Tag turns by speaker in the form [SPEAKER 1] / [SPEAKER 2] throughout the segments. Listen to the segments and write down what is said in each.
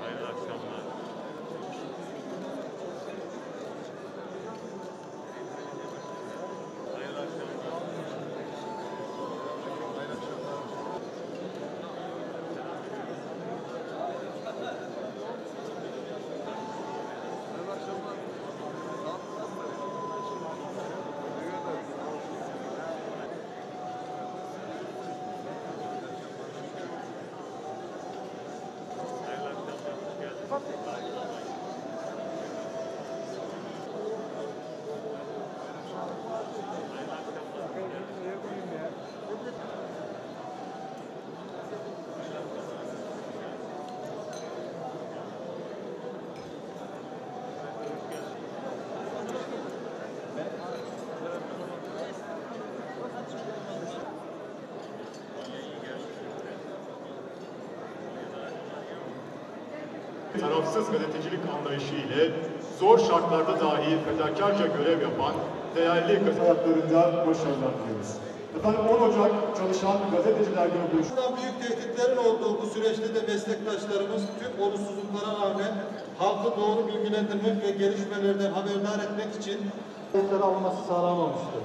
[SPEAKER 1] Hayırlı akşamlar. Akşamlar.
[SPEAKER 2] Tarafsız gazetecilik anlayışı ile zor şartlarda dahi fedakarca görev yapan değerli gazetecilerinde başarılar diliyoruz. Efendim 10 Ocak Çalışan Gazeteciler Günü
[SPEAKER 3] Bundan büyük tehditlerin olduğu bu süreçte de meslektaşlarımız tüm olumsuzluklara rağmen halkı doğru bilgilendirmek ve gelişmelerden haberdar etmek için kayıtları alınması sağlanmamıştır.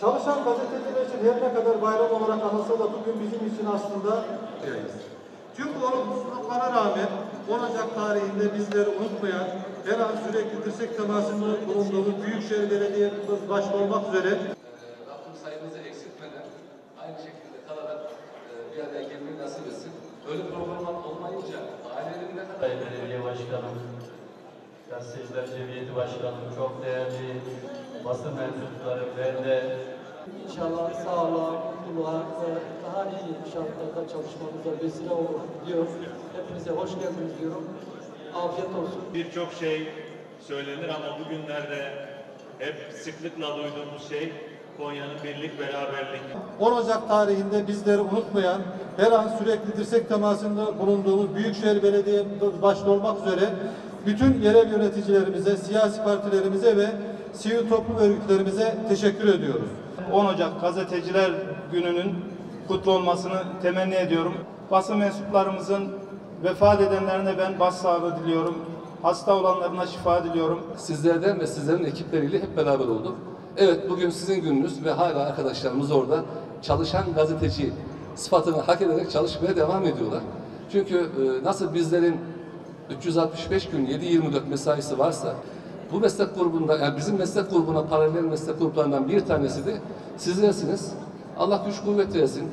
[SPEAKER 3] Çalışan gazeteciler için her ne kadar bayram olarak anılsa da bugün bizim için aslında Tüm bu olumsuzluklara rağmen 10 Ocak tarihinde bizleri unutmayan, her an sürekli dirsek temasında bulunduğumuz Büyükşehir Belediye'miz başta olmak üzere
[SPEAKER 4] Rabbim sayımızı eksiltmeden aynı şekilde kalarak e, bir araya gelmeyi nasip etsin. Böyle programlar olmayınca ailelerin ne kadar
[SPEAKER 5] Sayın Belediye Başkanım, Gazeteciler Cemiyeti Başkanım, çok değerli basın mensupları, ben de
[SPEAKER 6] İnşallah sağlığa, mutluluğa ve daha iyi şartlarda çalışmamıza vesile olur diyor. Hepinize hoş geldiniz diyorum. Afiyet olsun.
[SPEAKER 1] Birçok şey söylenir ama bugünlerde hep sıklıkla duyduğumuz şey Konya'nın birlik beraberlik.
[SPEAKER 3] 10 Ocak tarihinde bizleri unutmayan, her an sürekli dirsek temasında bulunduğumuz Büyükşehir Belediye'miz başta olmak üzere bütün yerel yöneticilerimize, siyasi partilerimize ve sivil toplum örgütlerimize teşekkür ediyoruz.
[SPEAKER 7] 10 Ocak Gazeteciler Günü'nün kutlu olmasını temenni ediyorum. Basın mensuplarımızın vefat edenlerine ben başsağlığı diliyorum. Hasta olanlarına şifa diliyorum.
[SPEAKER 4] sizlerden ve sizlerin ekipleriyle hep beraber olduk. Evet bugün sizin gününüz ve hala arkadaşlarımız orada çalışan gazeteci sıfatını hak ederek çalışmaya devam ediyorlar. Çünkü e, nasıl bizlerin 365 gün 7-24 mesaisi varsa bu meslek grubunda yani bizim meslek grubuna paralel meslek gruplarından bir tanesi de sizlersiniz. Allah güç kuvvet versin.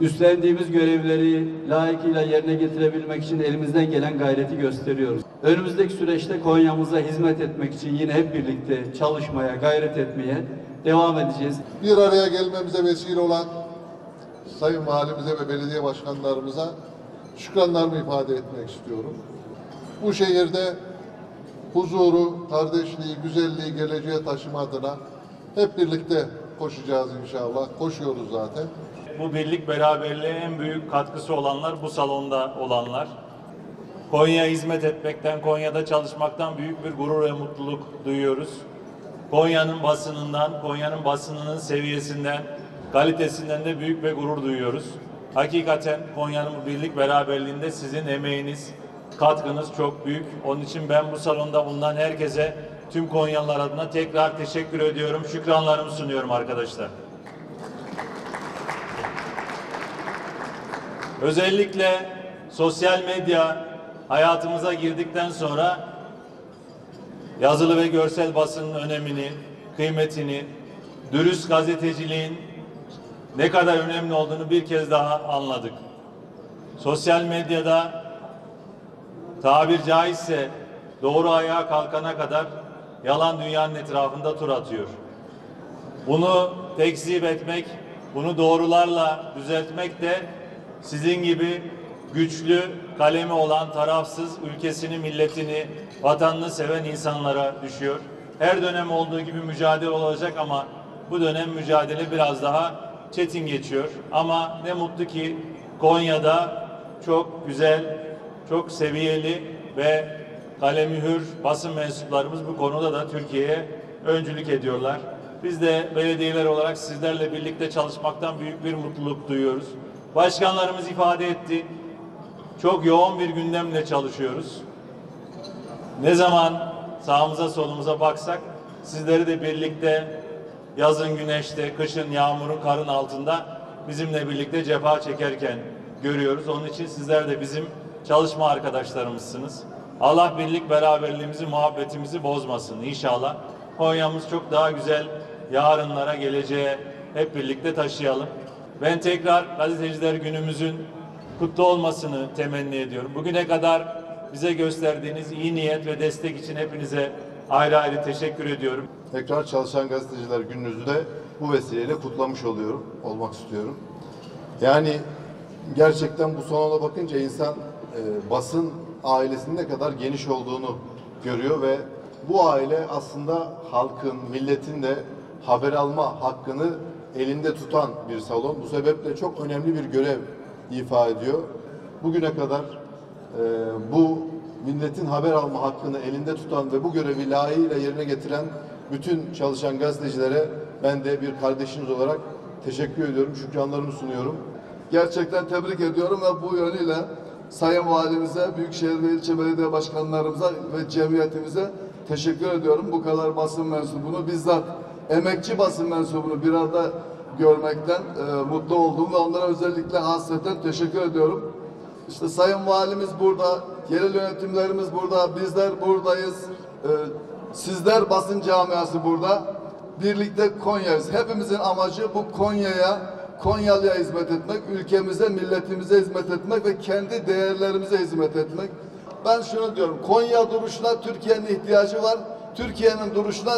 [SPEAKER 5] üstlendiğimiz görevleri layıkıyla yerine getirebilmek için elimizden gelen gayreti gösteriyoruz. Önümüzdeki süreçte Konya'mıza hizmet etmek için yine hep birlikte çalışmaya, gayret etmeye devam edeceğiz.
[SPEAKER 8] bir araya gelmemize vesile olan sayın valimize ve belediye başkanlarımıza şükranlarımı ifade etmek istiyorum. Bu şehirde huzuru, kardeşliği, güzelliği geleceğe taşıma adına hep birlikte koşacağız inşallah. Koşuyoruz zaten.
[SPEAKER 1] Bu birlik beraberliğe en büyük katkısı olanlar bu salonda olanlar. Konya'ya hizmet etmekten, Konya'da çalışmaktan büyük bir gurur ve mutluluk duyuyoruz. Konya'nın basınından, Konya'nın basınının seviyesinden, kalitesinden de büyük bir gurur duyuyoruz. Hakikaten Konya'nın bu birlik beraberliğinde sizin emeğiniz, katkınız çok büyük. Onun için ben bu salonda bulunan herkese, tüm Konyalılar adına tekrar teşekkür ediyorum. Şükranlarımı sunuyorum arkadaşlar. Özellikle sosyal medya hayatımıza girdikten sonra yazılı ve görsel basının önemini, kıymetini, dürüst gazeteciliğin ne kadar önemli olduğunu bir kez daha anladık. Sosyal medyada tabir caizse doğru ayağa kalkana kadar yalan dünyanın etrafında tur atıyor. Bunu tekzip etmek, bunu doğrularla düzeltmek de sizin gibi güçlü kalemi olan tarafsız ülkesini, milletini, vatanını seven insanlara düşüyor. Her dönem olduğu gibi mücadele olacak ama bu dönem mücadele biraz daha çetin geçiyor. Ama ne mutlu ki Konya'da çok güzel, çok seviyeli ve kalemi hür basın mensuplarımız bu konuda da Türkiye'ye öncülük ediyorlar. Biz de belediyeler olarak sizlerle birlikte çalışmaktan büyük bir mutluluk duyuyoruz. Başkanlarımız ifade etti. çok yoğun bir gündemle çalışıyoruz. Ne zaman sağımıza solumuza baksak sizleri de birlikte yazın güneşte, kışın yağmurun, karın altında bizimle birlikte cefa çekerken görüyoruz. Onun için sizler de bizim çalışma arkadaşlarımızsınız. Allah birlik beraberliğimizi, muhabbetimizi bozmasın inşallah. Konya'mız çok daha güzel yarınlara, geleceğe hep birlikte taşıyalım. Ben tekrar gazeteciler günümüzün kutlu olmasını temenni ediyorum. Bugüne kadar bize gösterdiğiniz iyi niyet ve destek için hepinize ayrı ayrı teşekkür ediyorum.
[SPEAKER 9] Tekrar Çalışan Gazeteciler Gününüzü de bu vesileyle kutlamış oluyorum, olmak istiyorum. Yani gerçekten bu sonuna bakınca insan e, basın ailesinin ne kadar geniş olduğunu görüyor ve bu aile aslında halkın, milletin de haber alma hakkını elinde tutan bir salon. Bu sebeple çok önemli bir görev ifa ediyor. Bugüne kadar e, bu milletin haber alma hakkını elinde tutan ve bu görevi layığıyla yerine getiren bütün çalışan gazetecilere ben de bir kardeşiniz olarak teşekkür ediyorum, şükranlarımı sunuyorum.
[SPEAKER 10] Gerçekten tebrik ediyorum ve bu yönüyle Sayın Valimize, Büyükşehir ve ilçe belediye başkanlarımıza ve cemiyetimize teşekkür ediyorum. Bu kadar basın mensubunu bizzat emekçi basın mensubunu bir arada görmekten e, mutlu oldum ve onlara özellikle hasreten teşekkür ediyorum. İşte Sayın Valimiz burada, yerel yönetimlerimiz burada, bizler buradayız. E, sizler basın camiası burada. Birlikte Konya'yız. Hepimizin amacı bu Konya'ya, Konyalı'ya hizmet etmek, ülkemize, milletimize hizmet etmek ve kendi değerlerimize hizmet etmek. Ben şunu diyorum, Konya duruşuna Türkiye'nin ihtiyacı var. Türkiye'nin duruşuna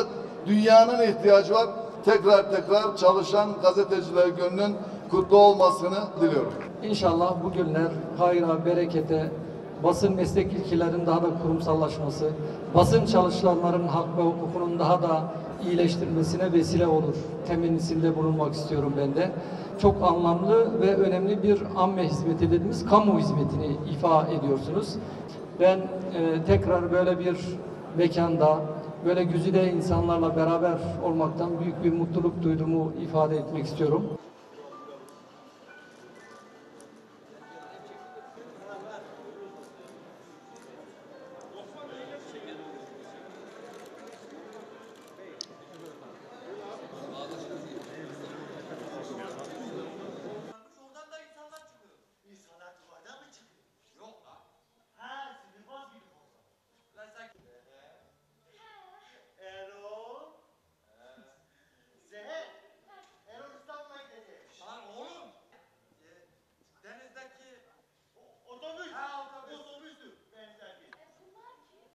[SPEAKER 10] dünyanın ihtiyacı var. Tekrar tekrar çalışan gazeteciler gününün kutlu olmasını diliyorum.
[SPEAKER 6] İnşallah bu günler hayra, berekete, basın meslek ilkelerinin daha da kurumsallaşması, basın çalışanların hak ve hukukunun daha da iyileştirilmesine vesile olur. Temennisinde bulunmak istiyorum ben de. Çok anlamlı ve önemli bir amme hizmeti dediğimiz kamu hizmetini ifa ediyorsunuz. Ben e, tekrar böyle bir mekanda, böyle güzide insanlarla beraber olmaktan büyük bir mutluluk duyduğumu ifade etmek istiyorum.